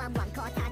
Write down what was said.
ความหวังขอทาน